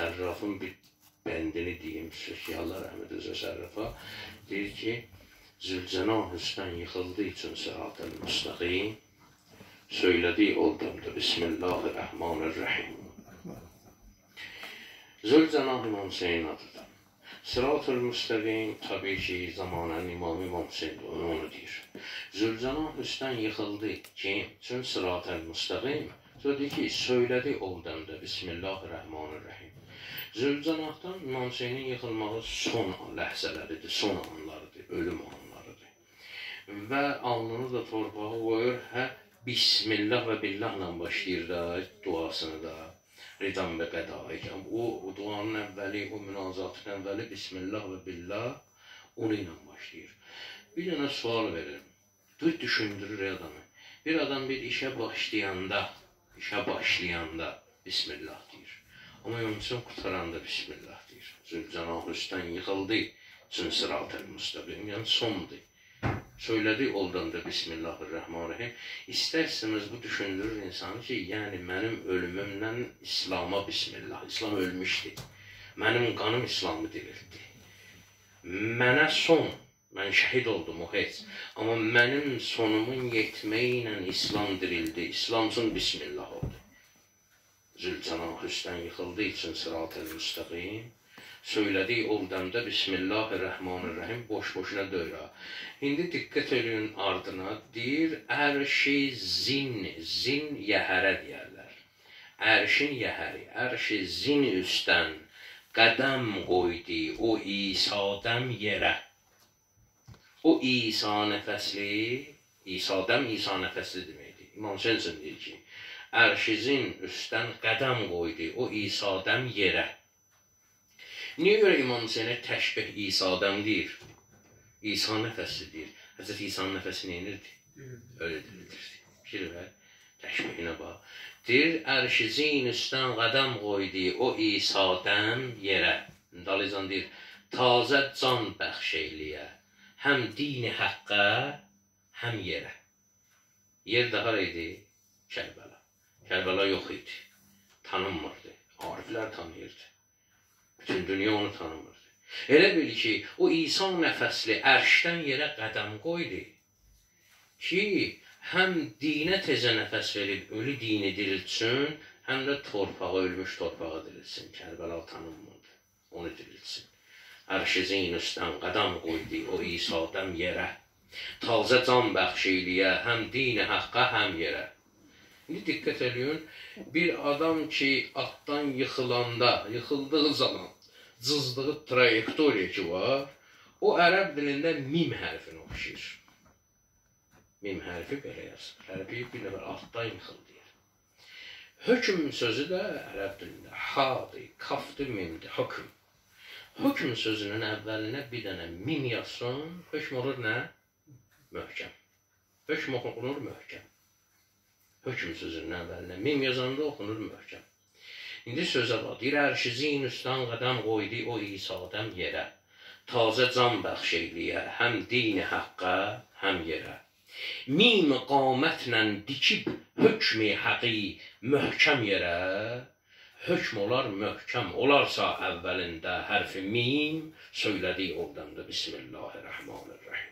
Sərrafın bir bəndini deyim, ki, Allah rəhmət özə Sərrafa. Deyir ki, Zülcənah üstdən yıxıldığı üçün sırat-ı müstəqim, söylediği olduğumda Bismillahirrahmanirrahim. Zülcenah İmam Hüseyin adıdır. Sırat-ı müstəqim tabii ki, zamanın İmam İmam Hüseyin onu, deyir. Zülcenah üstten yıkıldı kim? Çünkü sırat-ı müstəqim dedi ki, söyledi olduğumda Bismillahirrahmanirrahim. Zülcenah'tan İmam Hüseyinin yıkılmağı son ləhzələridir, son anlarıdır, ölüm anlarıdır. Və alnını da torpağa qoyur, hə Bismillah və billahla başlayır da duasını da. Ridan və qədaikan. O, o duanın əvvəli, o münazatın əvvəli Bismillah və billah onu ilə başlayır. Bir dənə sual verirəm. Duyt düşündürür adamı. Bir adam bir işə başlayanda, işə başlayanda Bismillah deyir. Amma yönsən qutaranda Bismillah deyir. Zülcənah üstdən yıxıldı. Çün sırat-ı müstəqim, yəni sondur söyledi oldan da Bismillahirrahmanirrahim. İsterseniz bu düşündürür insanı ki, yani benim ölümümle İslam'a Bismillah. İslam ölmüştü. Benim kanım İslam'ı dirildi. Mənə son, mən şəhid oldum o heç. Amma mənim sonumun yetməyi İslam dirildi. İslamsın Bismillah oldu. Zülcənan Hüsnən yıxıldığı üçün sırat-ı müstəqim söylediği oldanda Bismillahirrahmanirrahim boş boşuna deyir. İndi diqqət edin ardına deyir ərşi zin, zin yəhərə deyərlər. Ərşin yəhəri, ərşi zin üstdən qədəm qoydu o İsa'dan yerə. O İsa nəfəsli, İsa'dan İsa nəfəsli deməkdir. İmam Hüseyin deyir ki, ərşizin üstdən qədəm qoydu o İsa'dan yerə. Niyə görə İmam Hüseynə təşbih İsa'dan deyir? İsa nəfəsi deyir. Həzrət İsa'nın nəfəsi neyinirdi? Öyle dirildirdi. Fikir ver. Təşbihinə bax. Deyir, ərşizin üstdən qədəm qoydu o İsa'dan yerə. Dalizan deyir, tazə can bəxş eyliyə. Həm dini həqqə, həm yerə. Yer daha idi? Kərbəla. Kərbəla yox idi. Tanınmırdı. Ariflər tanıyırdı. Bütün dünya onu tanımırdı. Elə bil ki, o İsa nəfəsli ərşdən yerə qədəm qoydu ki, həm dinə tezə nəfəs verib ölü dini diriltsin, həm də torpağa, ölmüş torpağa dirilsin. Kərbəla tanınmırdı. Onu diriltsin. Ərşizin üstdən qədəm qoydu o İsa'dan yerə. Tazə can bəxş eləyə, həm dini haqqa, həm yerə. İndi diqqət edin, bir adam ki, atdan yıxılanda, yıxıldığı zaman cızdığı trayektoriya ki var, o ərəb dilində mim hərfinə oxşayır. Mim hərfi belə yazılır. Hərfi bir nəfər altdan yıxıl deyir. Hökm sözü də ərəb dilində hadır, kafdır, mimdir, hökm. Hökm sözünün əvvəlinə bir dənə mim yazsın, hökm olur nə? Möhkəm. Hökm oxunur möhkəm. Hökm sözünün əvvəlinə mim yazanda oxunur möhkəm. İndi sözə bax, deyir, ərşizin üstdən qədəm qoydu o İsa'dan yerə. Tazə can bəxş eyliyə, həm dini haqqa, həm yerə. Mim qamətlə dikib hökmi həqi möhkəm yerə, hökm olar möhkəm olarsa əvvəlində hərfi mim söylədiyi oradan da Bismillahirrahmanirrahim.